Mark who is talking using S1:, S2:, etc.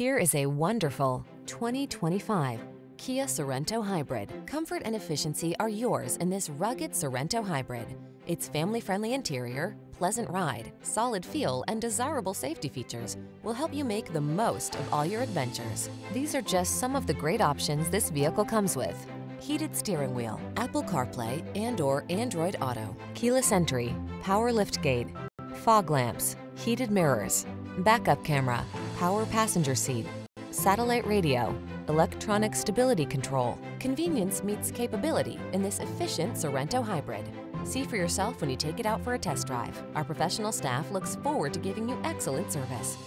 S1: Here is a wonderful 2025 Kia Sorento Hybrid. Comfort and efficiency are yours in this rugged Sorento Hybrid. Its family-friendly interior, pleasant ride, solid feel, and desirable safety features will help you make the most of all your adventures. These are just some of the great options this vehicle comes with. Heated steering wheel, Apple CarPlay and or Android Auto, keyless entry, power lift gate, fog lamps, heated mirrors, backup camera, power passenger seat, satellite radio, electronic stability control. Convenience meets capability in this efficient Sorento hybrid. See for yourself when you take it out for a test drive. Our professional staff looks forward to giving you excellent service.